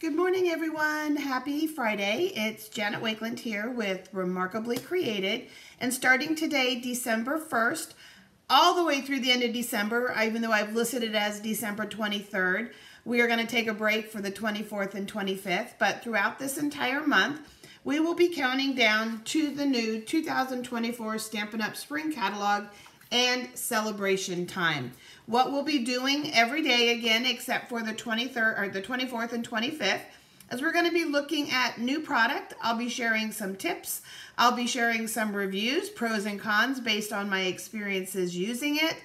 Good morning, everyone. Happy Friday. It's Janet Wakeland here with Remarkably Created. And starting today, December 1st, all the way through the end of December, even though I've listed it as December 23rd, we are going to take a break for the 24th and 25th. But throughout this entire month, we will be counting down to the new 2024 Stampin' Up! Spring Catalog and celebration time. What we'll be doing every day again, except for the 23rd or the 24th and 25th, is we're going to be looking at new product. I'll be sharing some tips. I'll be sharing some reviews, pros and cons based on my experiences using it.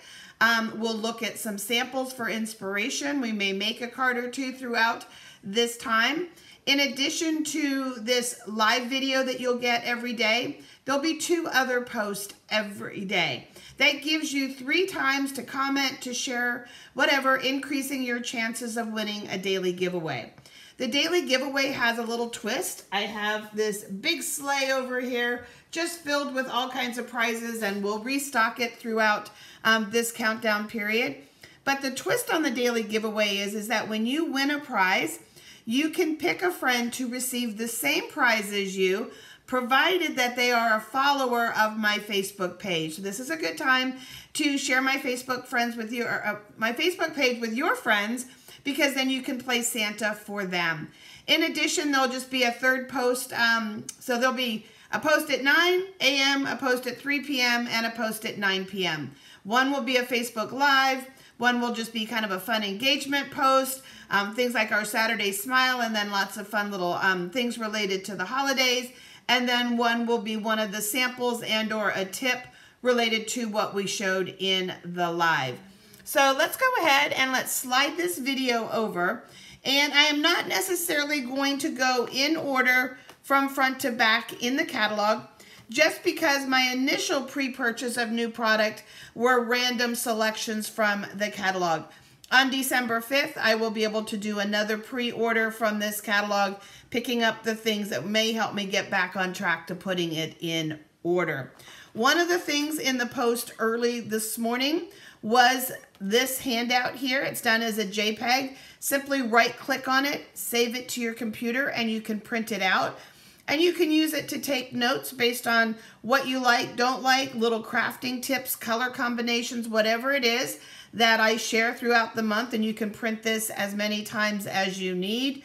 Um, we'll look at some samples for inspiration. We may make a card or two throughout this time. In addition to this live video that you'll get every day, there'll be two other posts every day. That gives you three times to comment, to share, whatever, increasing your chances of winning a daily giveaway. The daily giveaway has a little twist. I have this big sleigh over here just filled with all kinds of prizes and we'll restock it throughout um, this countdown period. But the twist on the daily giveaway is, is that when you win a prize, you can pick a friend to receive the same prize as you, provided that they are a follower of my Facebook page. This is a good time to share my Facebook friends with you, or uh, my Facebook page with your friends, because then you can play Santa for them. In addition, there'll just be a third post. Um, so there'll be a post at 9 a.m., a post at 3 p.m., and a post at 9 p.m. One will be a Facebook Live. One will just be kind of a fun engagement post, um, things like our Saturday Smile, and then lots of fun little um, things related to the holidays. And then one will be one of the samples and or a tip related to what we showed in the live. So let's go ahead and let's slide this video over. And I am not necessarily going to go in order from front to back in the catalog just because my initial pre-purchase of new product were random selections from the catalog. On December 5th, I will be able to do another pre-order from this catalog, picking up the things that may help me get back on track to putting it in order. One of the things in the post early this morning was this handout here. It's done as a JPEG. Simply right click on it, save it to your computer, and you can print it out. And you can use it to take notes based on what you like, don't like, little crafting tips, color combinations, whatever it is that I share throughout the month. And you can print this as many times as you need.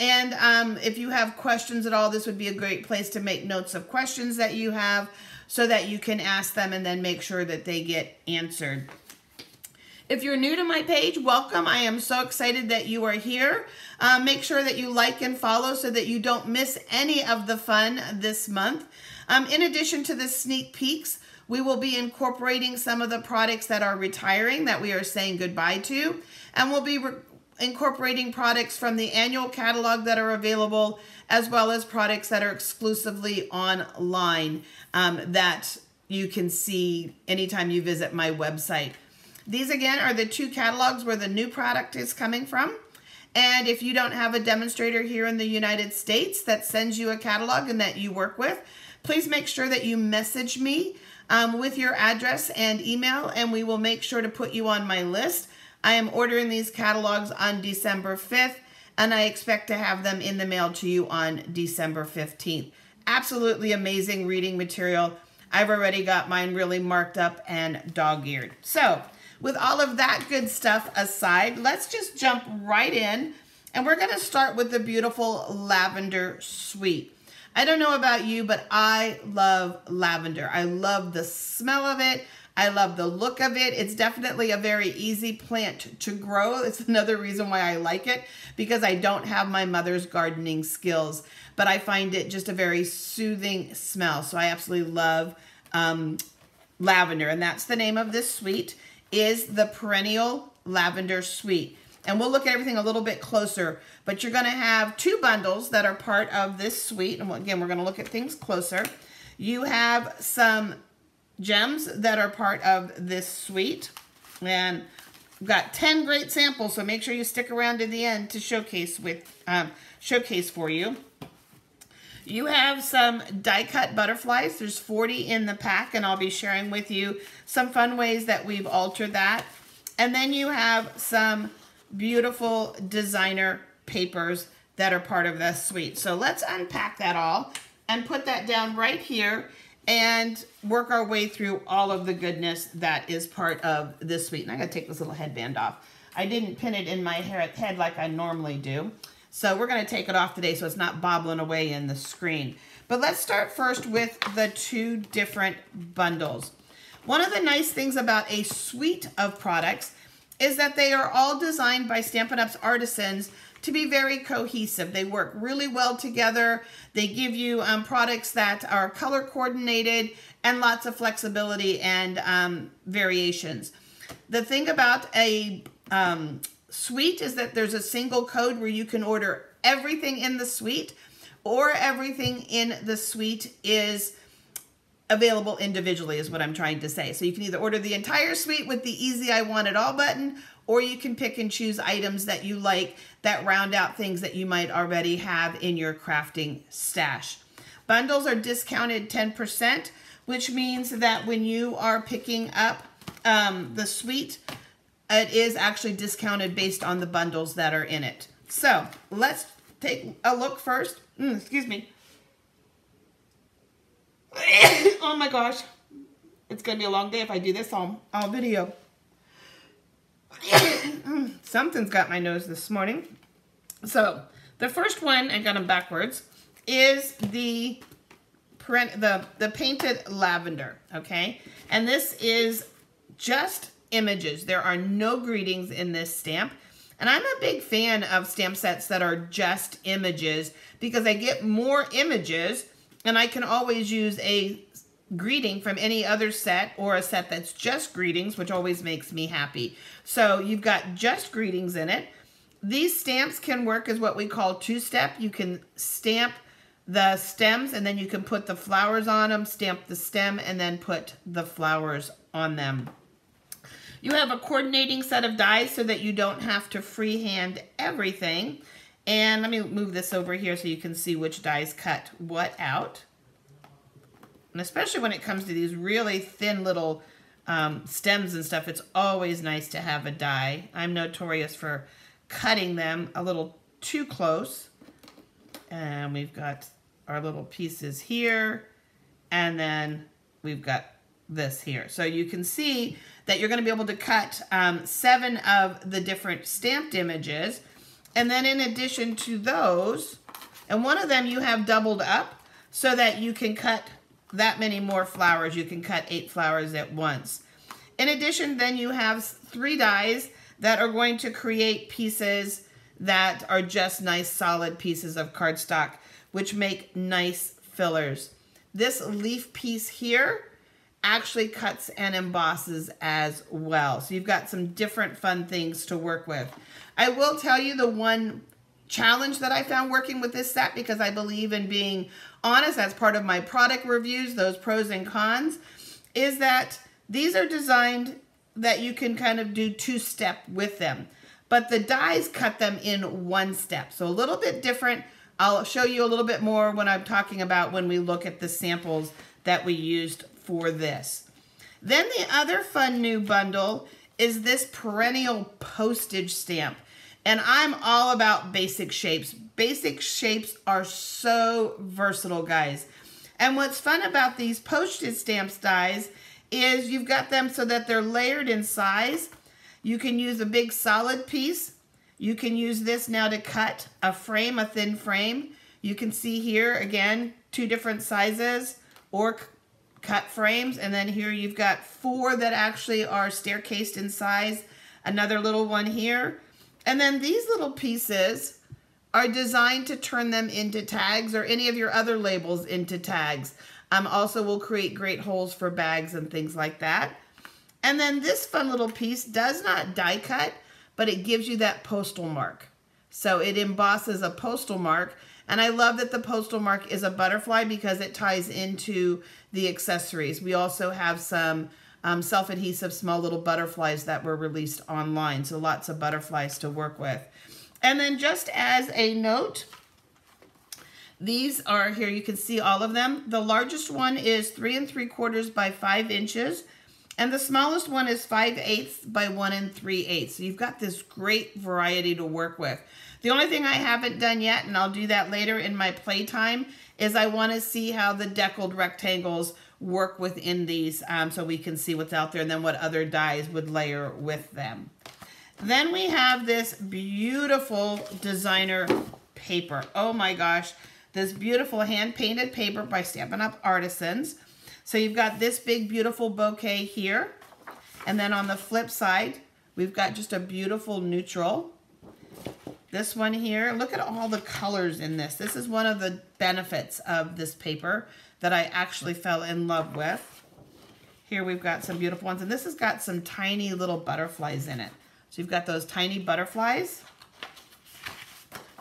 And um, if you have questions at all, this would be a great place to make notes of questions that you have so that you can ask them and then make sure that they get answered. If you're new to my page, welcome. I am so excited that you are here. Uh, make sure that you like and follow so that you don't miss any of the fun this month. Um, in addition to the sneak peeks, we will be incorporating some of the products that are retiring that we are saying goodbye to. And we'll be incorporating products from the annual catalog that are available, as well as products that are exclusively online um, that you can see anytime you visit my website. These again are the two catalogs where the new product is coming from. And if you don't have a demonstrator here in the United States that sends you a catalog and that you work with, please make sure that you message me um, with your address and email and we will make sure to put you on my list. I am ordering these catalogs on December 5th and I expect to have them in the mail to you on December 15th. Absolutely amazing reading material. I've already got mine really marked up and dog-eared. So with all of that good stuff aside, let's just jump right in. And we're going to start with the beautiful lavender suite. I don't know about you, but I love lavender. I love the smell of it. I love the look of it. It's definitely a very easy plant to grow. It's another reason why I like it because I don't have my mother's gardening skills, but I find it just a very soothing smell. So I absolutely love um, lavender and that's the name of this suite is the Perennial Lavender Suite. And we'll look at everything a little bit closer, but you're gonna have two bundles that are part of this suite. And again, we're gonna look at things closer. You have some gems that are part of this suite. And we've got 10 great samples, so make sure you stick around to the end to showcase with um, showcase for you. You have some die cut butterflies. There's 40 in the pack and I'll be sharing with you some fun ways that we've altered that. And then you have some beautiful designer papers that are part of this suite. So let's unpack that all and put that down right here and work our way through all of the goodness that is part of this suite. And I gotta take this little headband off. I didn't pin it in my hair, head like I normally do. So we're gonna take it off today so it's not bobbling away in the screen. But let's start first with the two different bundles. One of the nice things about a suite of products is that they are all designed by Stampin' Up's artisans to be very cohesive. They work really well together. They give you um, products that are color coordinated and lots of flexibility and um, variations. The thing about a um, suite is that there's a single code where you can order everything in the suite or everything in the suite is available individually is what I'm trying to say. So you can either order the entire suite with the easy I want it all button, or you can pick and choose items that you like that round out things that you might already have in your crafting stash. Bundles are discounted 10%, which means that when you are picking up um, the suite, it is actually discounted based on the bundles that are in it. So let's take a look first. Mm, excuse me. Oh my gosh. It's going to be a long day if I do this all, all video. Something's got my nose this morning. So, the first one, I got them backwards, is the the the painted lavender, okay? And this is just images. There are no greetings in this stamp. And I'm a big fan of stamp sets that are just images because I get more images and I can always use a greeting from any other set or a set that's just greetings, which always makes me happy. So you've got just greetings in it. These stamps can work as what we call two-step. You can stamp the stems and then you can put the flowers on them, stamp the stem, and then put the flowers on them. You have a coordinating set of dies so that you don't have to freehand everything. And let me move this over here so you can see which dies cut what out. And especially when it comes to these really thin little um, stems and stuff, it's always nice to have a die. I'm notorious for cutting them a little too close. And we've got our little pieces here. And then we've got this here. So you can see that you're going to be able to cut um, seven of the different stamped images. And then in addition to those, and one of them you have doubled up so that you can cut that many more flowers. You can cut eight flowers at once. In addition, then you have three dies that are going to create pieces that are just nice solid pieces of cardstock, which make nice fillers. This leaf piece here actually cuts and embosses as well. So you've got some different fun things to work with. I will tell you the one challenge that I found working with this set because I believe in being honest as part of my product reviews, those pros and cons, is that these are designed that you can kind of do two-step with them. But the dies cut them in one step. So a little bit different. I'll show you a little bit more when I'm talking about when we look at the samples that we used for this. Then the other fun new bundle is this perennial postage stamp. And I'm all about basic shapes. Basic shapes are so versatile, guys. And what's fun about these postage stamp dies is you've got them so that they're layered in size. You can use a big solid piece. You can use this now to cut a frame, a thin frame. You can see here, again, two different sizes or cut frames. And then here you've got four that actually are staircased in size. Another little one here. And then these little pieces are designed to turn them into tags or any of your other labels into tags. Um, also will create great holes for bags and things like that. And then this fun little piece does not die cut, but it gives you that postal mark. So it embosses a postal mark. And I love that the postal mark is a butterfly because it ties into the accessories. We also have some um, self-adhesive small little butterflies that were released online. So lots of butterflies to work with. And then just as a note, these are here, you can see all of them. The largest one is three and three quarters by five inches. And the smallest one is 5 eighths by 1 and 3 eighths. So you've got this great variety to work with. The only thing I haven't done yet, and I'll do that later in my playtime, is I want to see how the deckled rectangles work within these um, so we can see what's out there and then what other dies would layer with them. Then we have this beautiful designer paper. Oh my gosh, this beautiful hand-painted paper by Stampin' Up! Artisans. So you've got this big beautiful bouquet here. And then on the flip side, we've got just a beautiful neutral. This one here, look at all the colors in this. This is one of the benefits of this paper that I actually fell in love with. Here we've got some beautiful ones, and this has got some tiny little butterflies in it. So you've got those tiny butterflies.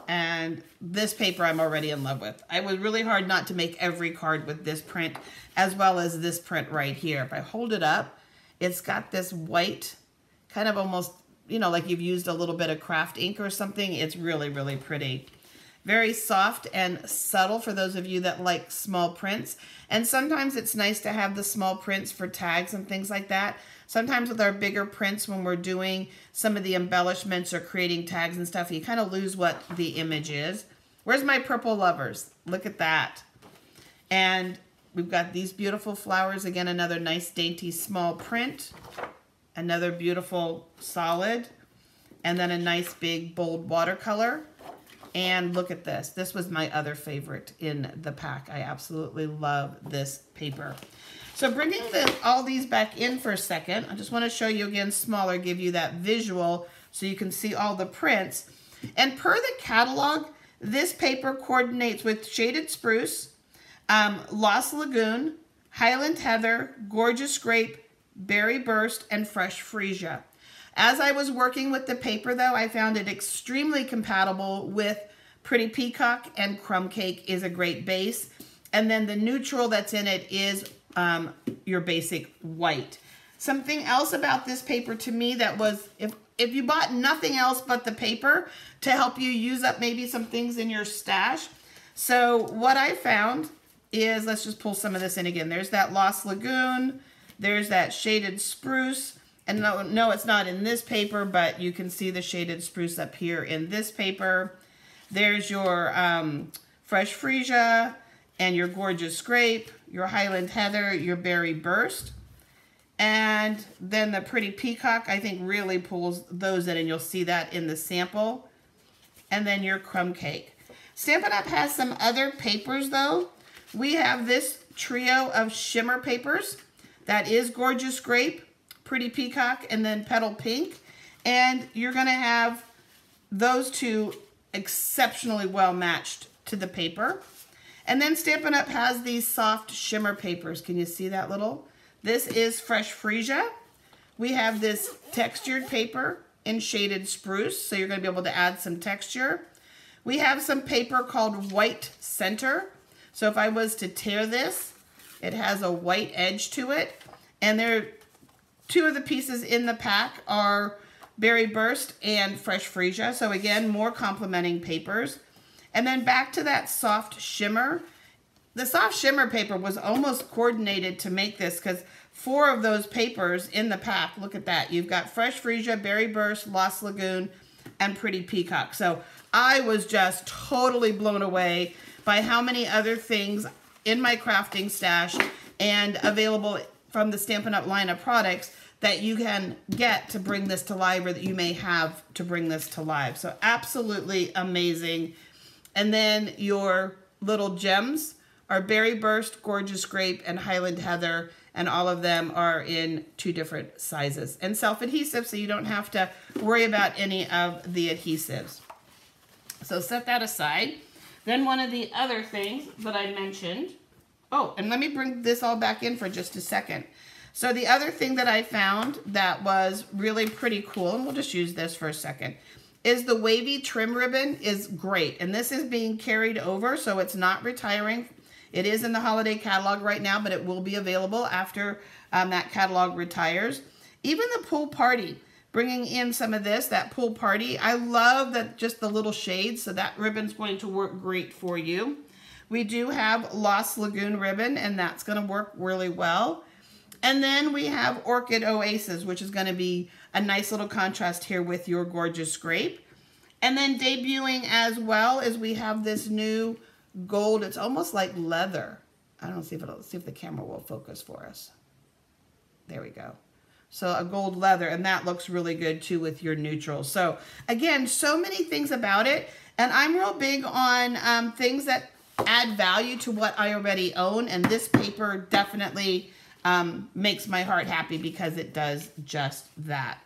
And this paper I'm already in love with. I was really hard not to make every card with this print, as well as this print right here. If I hold it up, it's got this white, kind of almost, you know, like you've used a little bit of craft ink or something. It's really, really pretty. Very soft and subtle for those of you that like small prints. And sometimes it's nice to have the small prints for tags and things like that. Sometimes with our bigger prints, when we're doing some of the embellishments or creating tags and stuff, you kind of lose what the image is. Where's my purple lovers? Look at that. And we've got these beautiful flowers. Again, another nice dainty small print. Another beautiful solid. And then a nice big bold watercolor. And look at this. This was my other favorite in the pack. I absolutely love this paper. So bringing all these back in for a second, I just want to show you again smaller, give you that visual so you can see all the prints. And per the catalog, this paper coordinates with Shaded Spruce, um, Lost Lagoon, Highland Heather, Gorgeous Grape, Berry Burst, and Fresh Freesia. As I was working with the paper though, I found it extremely compatible with Pretty Peacock and Crumb Cake is a great base. And then the neutral that's in it is um, your basic white. Something else about this paper to me that was, if, if you bought nothing else but the paper to help you use up maybe some things in your stash. So what I found is, let's just pull some of this in again. There's that Lost Lagoon. There's that Shaded Spruce. And no, no, it's not in this paper, but you can see the shaded spruce up here in this paper. There's your um, Fresh Freesia and your Gorgeous Grape, your Highland Heather, your Berry Burst. And then the Pretty Peacock, I think, really pulls those in, and you'll see that in the sample. And then your Crumb Cake. Stampin' Up! has some other papers, though. We have this trio of shimmer papers. That is Gorgeous Grape, Pretty Peacock and then Petal Pink. And you're going to have those two exceptionally well matched to the paper. And then Stampin' Up! has these soft shimmer papers. Can you see that little? This is Fresh Freesia. We have this textured paper in shaded spruce, so you're going to be able to add some texture. We have some paper called White Center. So if I was to tear this, it has a white edge to it. And there Two of the pieces in the pack are Berry Burst and Fresh Freesia. So again, more complementing papers. And then back to that soft shimmer. The soft shimmer paper was almost coordinated to make this because four of those papers in the pack, look at that. You've got Fresh Freesia, Berry Burst, Lost Lagoon, and Pretty Peacock. So I was just totally blown away by how many other things in my crafting stash and available from the Stampin' Up! line of products that you can get to bring this to life or that you may have to bring this to life. So absolutely amazing. And then your little gems are Berry Burst, Gorgeous Grape, and Highland Heather, and all of them are in two different sizes. And self-adhesive, so you don't have to worry about any of the adhesives. So set that aside. Then one of the other things that I mentioned, oh, and let me bring this all back in for just a second. So the other thing that I found that was really pretty cool, and we'll just use this for a second, is the wavy trim ribbon is great. And this is being carried over, so it's not retiring. It is in the holiday catalog right now, but it will be available after um, that catalog retires. Even the pool party, bringing in some of this, that pool party. I love that just the little shades, so that ribbon's going to work great for you. We do have Lost Lagoon ribbon, and that's going to work really well. And then we have Orchid Oasis, which is going to be a nice little contrast here with your gorgeous grape. And then debuting as well is we have this new gold. It's almost like leather. I don't see if it'll see if the camera will focus for us. There we go. So a gold leather, and that looks really good too with your neutrals. So again, so many things about it. And I'm real big on um, things that add value to what I already own. And this paper definitely um, makes my heart happy because it does just that.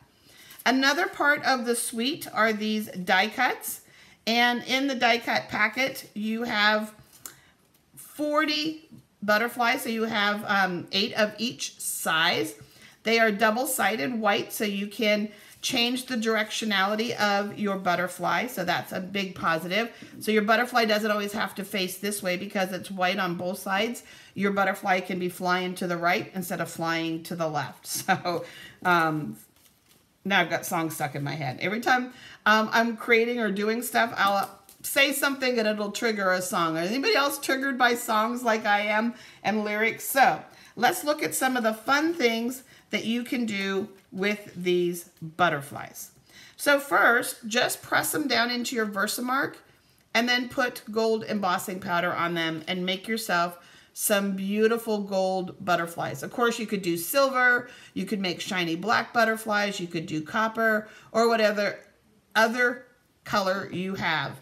Another part of the suite are these die cuts. And in the die cut packet, you have 40 butterflies. So you have um, eight of each size. They are double-sided white, so you can change the directionality of your butterfly. So that's a big positive. So your butterfly doesn't always have to face this way because it's white on both sides. Your butterfly can be flying to the right instead of flying to the left. So um, now I've got songs stuck in my head. Every time um, I'm creating or doing stuff, I'll say something and it'll trigger a song. Anybody else triggered by songs like I am and lyrics? So let's look at some of the fun things that you can do with these butterflies. So first, just press them down into your Versamark and then put gold embossing powder on them and make yourself some beautiful gold butterflies. Of course, you could do silver, you could make shiny black butterflies, you could do copper, or whatever other color you have.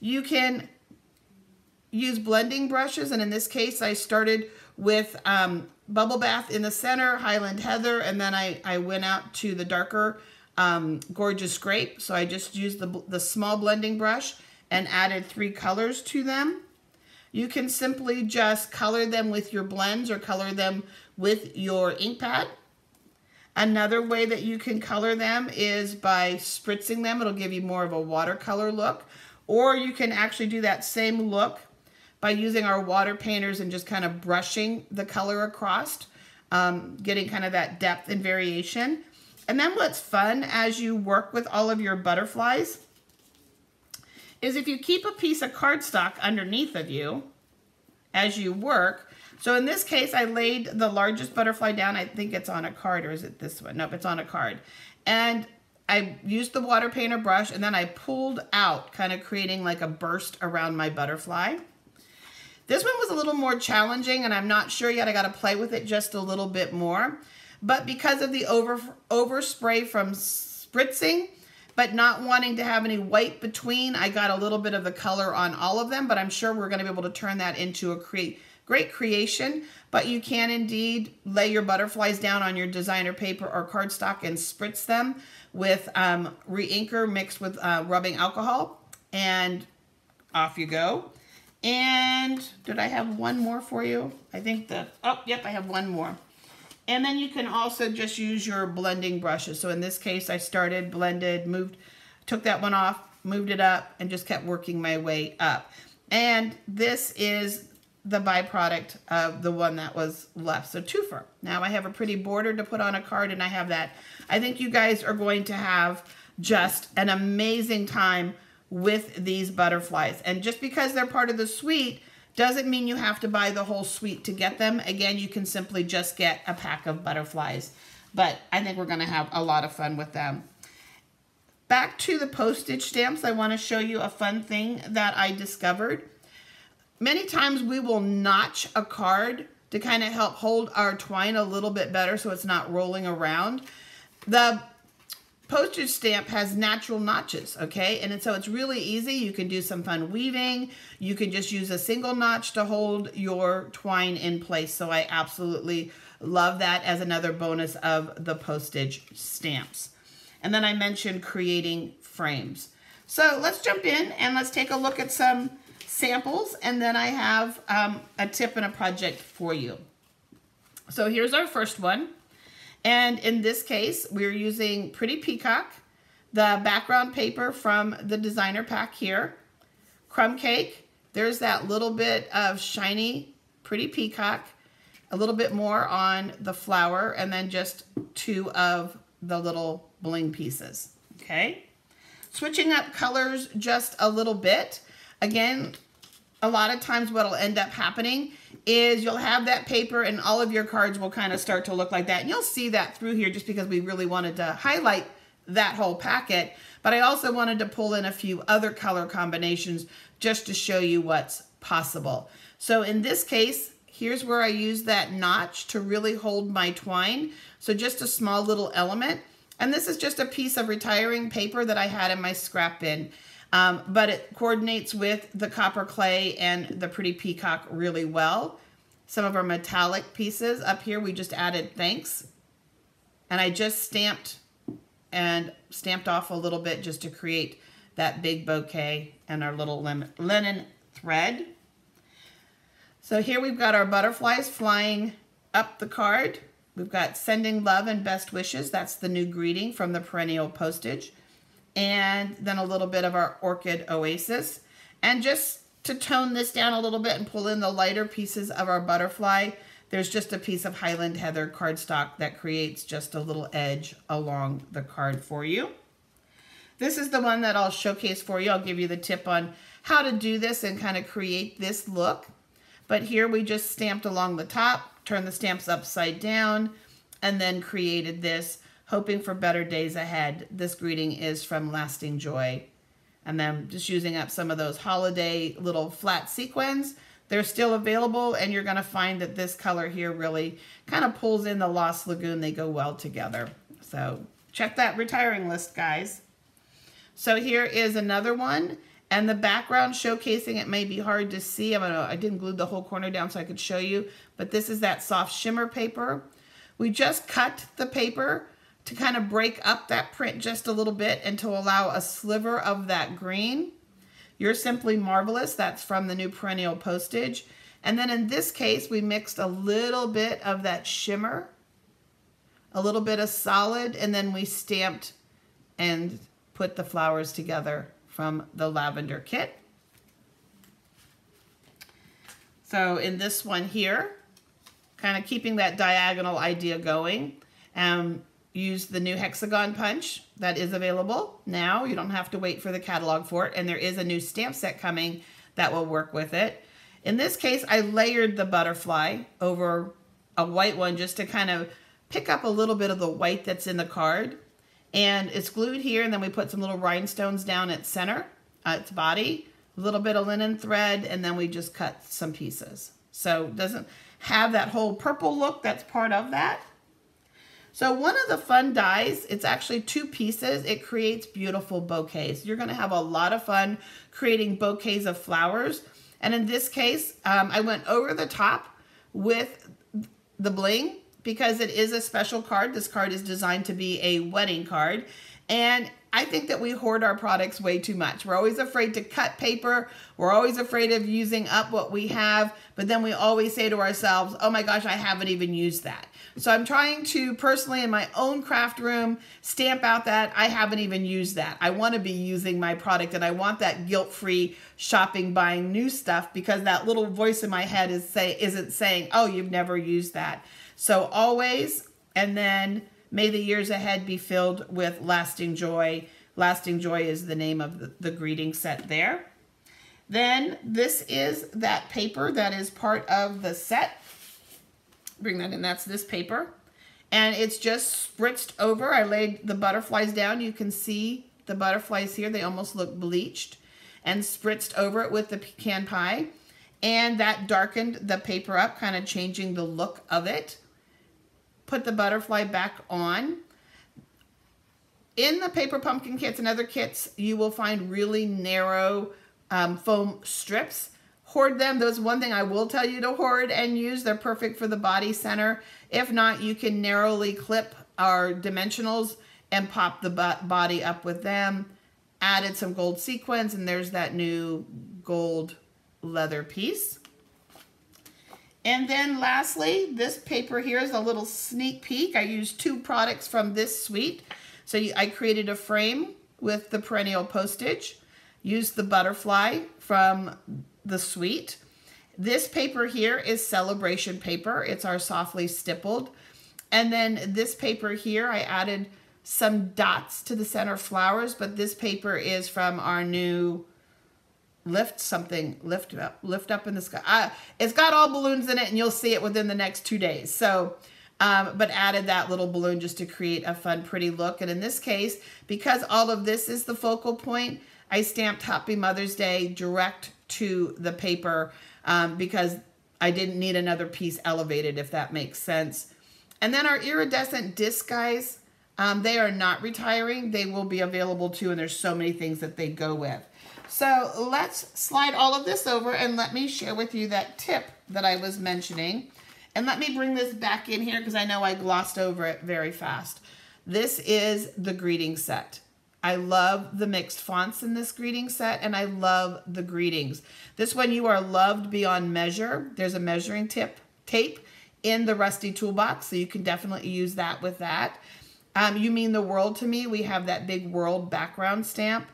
You can use blending brushes, and in this case, I started with um, Bubble Bath in the center, Highland Heather, and then I, I went out to the darker um, Gorgeous Grape. So I just used the, the small blending brush and added three colors to them. You can simply just color them with your blends or color them with your ink pad. Another way that you can color them is by spritzing them. It'll give you more of a watercolor look. Or you can actually do that same look by using our water painters and just kind of brushing the color across, um, getting kind of that depth and variation. And then what's fun as you work with all of your butterflies is if you keep a piece of cardstock underneath of you as you work. So in this case, I laid the largest butterfly down. I think it's on a card, or is it this one? Nope, it's on a card. And I used the water painter brush, and then I pulled out, kind of creating like a burst around my butterfly. This one was a little more challenging, and I'm not sure yet. I got to play with it just a little bit more. But because of the over overspray from spritzing, but not wanting to have any white between. I got a little bit of the color on all of them, but I'm sure we're going to be able to turn that into a create great creation. But you can indeed lay your butterflies down on your designer paper or cardstock and spritz them with um, re-inker mixed with uh, rubbing alcohol. And off you go. And did I have one more for you? I think the, oh, yep, I have one more. And then you can also just use your blending brushes. So in this case, I started, blended, moved, took that one off, moved it up, and just kept working my way up. And this is the byproduct of the one that was left. So twofer. Now I have a pretty border to put on a card, and I have that. I think you guys are going to have just an amazing time with these butterflies. And just because they're part of the suite doesn't mean you have to buy the whole suite to get them. Again, you can simply just get a pack of butterflies. But I think we're going to have a lot of fun with them. Back to the postage stamps, I want to show you a fun thing that I discovered. Many times we will notch a card to kind of help hold our twine a little bit better so it's not rolling around. The postage stamp has natural notches, okay? And so it's really easy. You can do some fun weaving. You can just use a single notch to hold your twine in place. So I absolutely love that as another bonus of the postage stamps. And then I mentioned creating frames. So let's jump in and let's take a look at some samples. And then I have um, a tip and a project for you. So here's our first one. And in this case, we're using Pretty Peacock, the background paper from the designer pack here, crumb cake. There's that little bit of shiny Pretty Peacock, a little bit more on the flower, and then just two of the little bling pieces, okay? Switching up colors just a little bit. Again, a lot of times what will end up happening is you'll have that paper and all of your cards will kind of start to look like that. And you'll see that through here just because we really wanted to highlight that whole packet. But I also wanted to pull in a few other color combinations just to show you what's possible. So in this case, here's where I use that notch to really hold my twine. So just a small little element. And this is just a piece of retiring paper that I had in my scrap bin. Um, but it coordinates with the copper clay and the pretty peacock really well. Some of our metallic pieces up here, we just added thanks. And I just stamped and stamped off a little bit just to create that big bouquet and our little linen thread. So here we've got our butterflies flying up the card. We've got sending love and best wishes. That's the new greeting from the perennial postage and then a little bit of our Orchid Oasis. And just to tone this down a little bit and pull in the lighter pieces of our butterfly, there's just a piece of Highland Heather cardstock that creates just a little edge along the card for you. This is the one that I'll showcase for you. I'll give you the tip on how to do this and kind of create this look. But here we just stamped along the top, turned the stamps upside down, and then created this hoping for better days ahead. This greeting is from Lasting Joy. And then just using up some of those holiday little flat sequins. They're still available and you're gonna find that this color here really kind of pulls in the Lost Lagoon. They go well together. So check that retiring list, guys. So here is another one. And the background showcasing it may be hard to see. I'm gonna, I didn't glue the whole corner down so I could show you, but this is that soft shimmer paper. We just cut the paper to kind of break up that print just a little bit and to allow a sliver of that green. You're Simply Marvelous, that's from the new Perennial Postage. And then in this case, we mixed a little bit of that shimmer, a little bit of solid, and then we stamped and put the flowers together from the lavender kit. So in this one here, kind of keeping that diagonal idea going, um, use the new hexagon punch that is available now. You don't have to wait for the catalog for it. And there is a new stamp set coming that will work with it. In this case, I layered the butterfly over a white one just to kind of pick up a little bit of the white that's in the card. And it's glued here, and then we put some little rhinestones down its center, uh, its body, a little bit of linen thread, and then we just cut some pieces. So doesn't have that whole purple look that's part of that. So one of the fun dies, it's actually two pieces. It creates beautiful bouquets. You're gonna have a lot of fun creating bouquets of flowers. And in this case, um, I went over the top with the bling because it is a special card. This card is designed to be a wedding card. And I think that we hoard our products way too much. We're always afraid to cut paper. We're always afraid of using up what we have. But then we always say to ourselves, oh my gosh, I haven't even used that. So I'm trying to personally in my own craft room stamp out that I haven't even used that. I want to be using my product and I want that guilt-free shopping buying new stuff because that little voice in my head is say isn't saying, "Oh, you've never used that." So always and then may the years ahead be filled with lasting joy. Lasting joy is the name of the, the greeting set there. Then this is that paper that is part of the set bring that in. That's this paper. And it's just spritzed over. I laid the butterflies down. You can see the butterflies here. They almost look bleached. And spritzed over it with the pecan pie. And that darkened the paper up, kind of changing the look of it. Put the butterfly back on. In the paper pumpkin kits and other kits, you will find really narrow um, foam strips hoard them. There's one thing I will tell you to hoard and use. They're perfect for the body center. If not, you can narrowly clip our dimensionals and pop the body up with them. Added some gold sequins and there's that new gold leather piece. And then lastly, this paper here is a little sneak peek. I used two products from this suite. So I created a frame with the perennial postage, used the butterfly from the suite. This paper here is celebration paper. It's our softly stippled. And then this paper here, I added some dots to the center flowers, but this paper is from our new lift something, lift up, lift up in the sky. I, it's got all balloons in it and you'll see it within the next two days. So, um, but added that little balloon just to create a fun, pretty look. And in this case, because all of this is the focal point, I stamped Happy Mother's Day direct to the paper um, because I didn't need another piece elevated, if that makes sense. And then our iridescent disc guys, um, they are not retiring. They will be available too, and there's so many things that they go with. So let's slide all of this over and let me share with you that tip that I was mentioning. And let me bring this back in here because I know I glossed over it very fast. This is the greeting set. I love the mixed fonts in this greeting set and I love the greetings. This one you are loved beyond measure. There's a measuring tip tape in the Rusty Toolbox, so you can definitely use that with that. Um, you mean the world to me. We have that big world background stamp.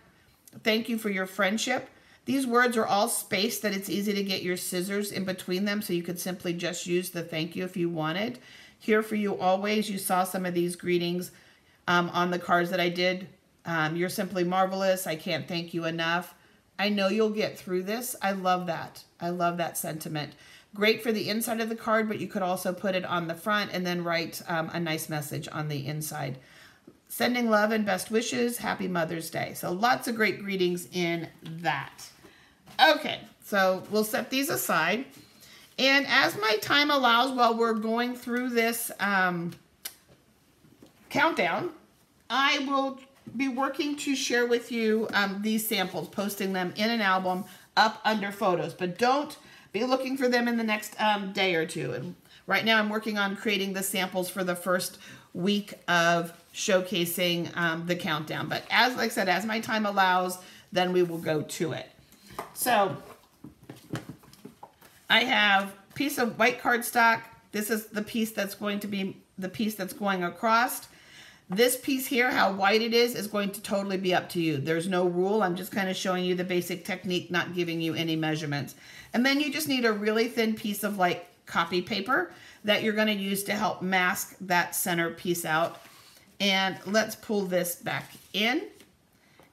Thank you for your friendship. These words are all spaced that it's easy to get your scissors in between them so you could simply just use the thank you if you wanted. Here for you always. You saw some of these greetings um, on the cards that I did. Um, you're simply marvelous. I can't thank you enough. I know you'll get through this. I love that. I love that sentiment. Great for the inside of the card, but you could also put it on the front and then write um, a nice message on the inside. Sending love and best wishes. Happy Mother's Day. So lots of great greetings in that. Okay, so we'll set these aside. And as my time allows while we're going through this um, countdown, I will be working to share with you um, these samples, posting them in an album up under photos. But don't be looking for them in the next um, day or two. And right now I'm working on creating the samples for the first week of showcasing um, the countdown. But as like I said, as my time allows, then we will go to it. So I have piece of white cardstock. This is the piece that's going to be the piece that's going across. This piece here, how white it is, is going to totally be up to you. There's no rule. I'm just kind of showing you the basic technique, not giving you any measurements. And then you just need a really thin piece of like copy paper that you're going to use to help mask that center piece out. And let's pull this back in.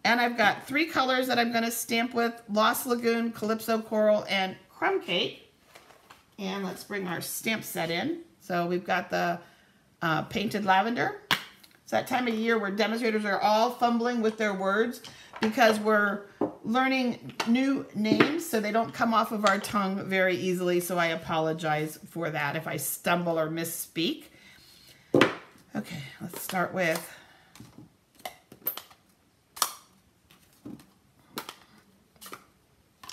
And I've got three colors that I'm going to stamp with, Lost Lagoon, Calypso Coral, and Crumb Cake. And let's bring our stamp set in. So we've got the uh, Painted Lavender. That time of year where demonstrators are all fumbling with their words because we're learning new names so they don't come off of our tongue very easily. So I apologize for that if I stumble or misspeak. Okay, let's start with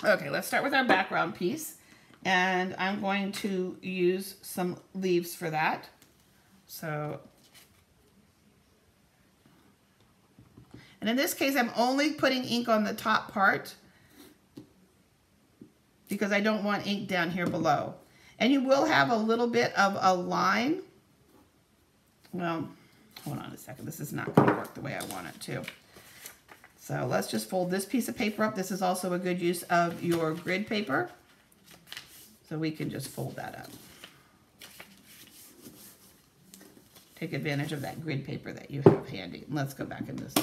Okay, let's start with our background piece. And I'm going to use some leaves for that. So, and in this case, I'm only putting ink on the top part because I don't want ink down here below. And you will have a little bit of a line. Well, hold on a second. This is not going to work the way I want it to. So let's just fold this piece of paper up. This is also a good use of your grid paper. So we can just fold that up. Take advantage of that grid paper that you have handy. Let's go back in this.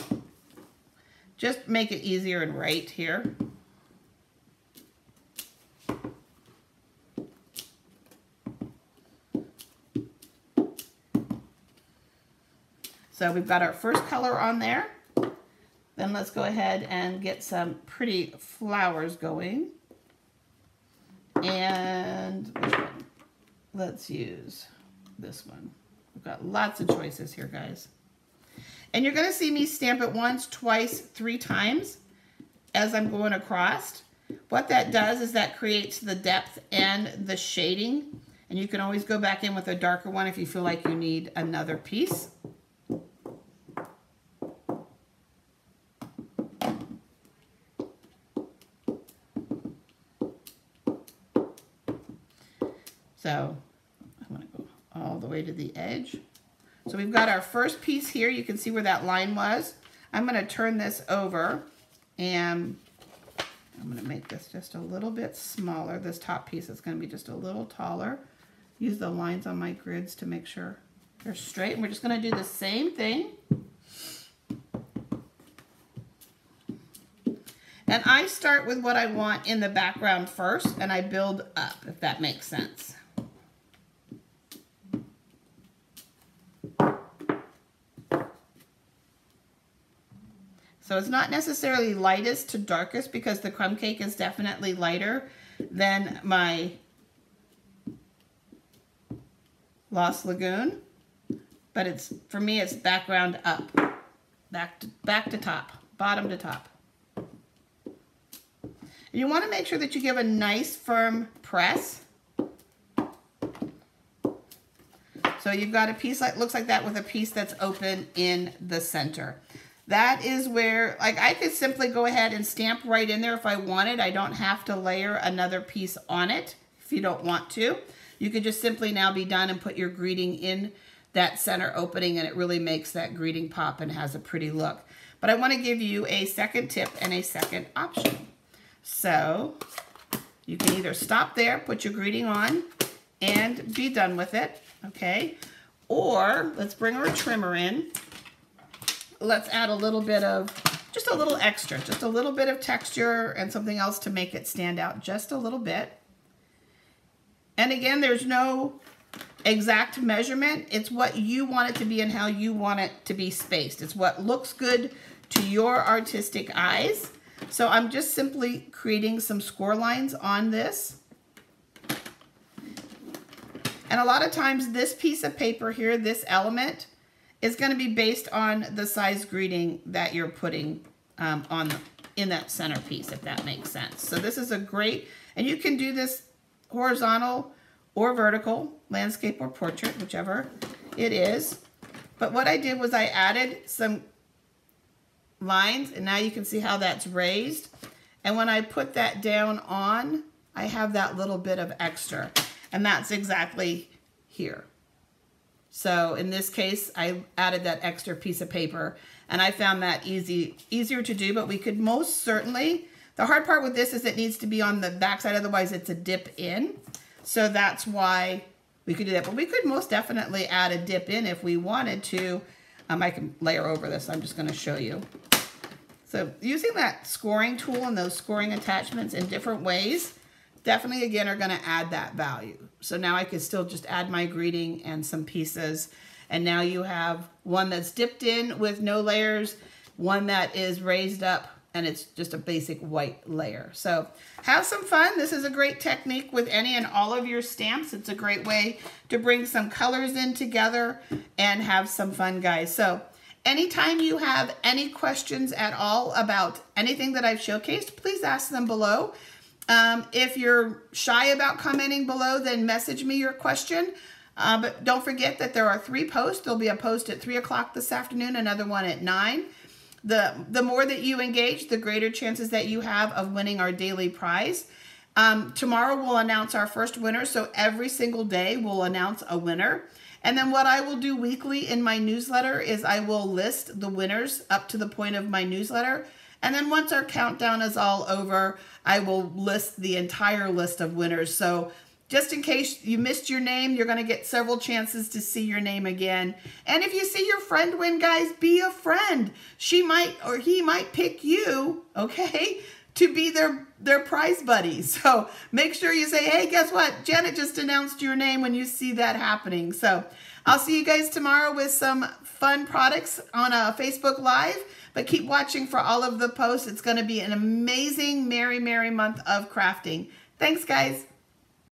Just make it easier and right here. So we've got our first color on there. Then let's go ahead and get some pretty flowers going. And let's use this one. We've got lots of choices here, guys. And you're going to see me stamp it once, twice, three times as I'm going across. What that does is that creates the depth and the shading. And you can always go back in with a darker one if you feel like you need another piece. So I'm going to go all the way to the edge. So we've got our first piece here. You can see where that line was. I'm going to turn this over and I'm going to make this just a little bit smaller. This top piece is going to be just a little taller. Use the lines on my grids to make sure they're straight. And we're just going to do the same thing. And I start with what I want in the background first and I build up, if that makes sense. So it's not necessarily lightest to darkest because the crumb cake is definitely lighter than my Lost Lagoon. But it's, for me, it's background up, back to, back to top, bottom to top. You want to make sure that you give a nice firm press. So you've got a piece that looks like that with a piece that's open in the center. That is where, like I could simply go ahead and stamp right in there if I wanted. I don't have to layer another piece on it if you don't want to. You could just simply now be done and put your greeting in that center opening and it really makes that greeting pop and has a pretty look. But I want to give you a second tip and a second option. So you can either stop there, put your greeting on, and be done with it, okay? Or let's bring our trimmer in let's add a little bit of, just a little extra, just a little bit of texture and something else to make it stand out just a little bit. And again, there's no exact measurement. It's what you want it to be and how you want it to be spaced. It's what looks good to your artistic eyes. So I'm just simply creating some score lines on this. And a lot of times this piece of paper here, this element, is going to be based on the size greeting that you're putting um, on in that centerpiece, if that makes sense. So this is a great, and you can do this horizontal or vertical, landscape or portrait, whichever it is. But what I did was I added some lines, and now you can see how that's raised. And when I put that down on, I have that little bit of extra. And that's exactly here. So in this case, I added that extra piece of paper and I found that easy, easier to do, but we could most certainly, the hard part with this is it needs to be on the back side, otherwise it's a dip in. So that's why we could do that. But we could most definitely add a dip in if we wanted to. Um, I can layer over this. I'm just going to show you. So using that scoring tool and those scoring attachments in different ways definitely again are going to add that value. So now I could still just add my greeting and some pieces. And now you have one that's dipped in with no layers, one that is raised up and it's just a basic white layer. So have some fun. This is a great technique with any and all of your stamps. It's a great way to bring some colors in together and have some fun, guys. So anytime you have any questions at all about anything that I've showcased, please ask them below. Um, if you're shy about commenting below, then message me your question. Uh, but don't forget that there are three posts. There'll be a post at 3 o'clock this afternoon, another one at 9. The, the more that you engage, the greater chances that you have of winning our daily prize. Um, tomorrow we'll announce our first winner, so every single day we'll announce a winner. And then what I will do weekly in my newsletter is I will list the winners up to the point of my newsletter. And then once our countdown is all over, I will list the entire list of winners. So just in case you missed your name, you're going to get several chances to see your name again. And if you see your friend win, guys, be a friend. She might or he might pick you, okay, to be their, their prize buddy. So make sure you say, hey, guess what? Janet just announced your name when you see that happening. So I'll see you guys tomorrow with some fun products on a Facebook Live. But keep watching for all of the posts. It's going to be an amazing, merry, merry month of crafting. Thanks, guys.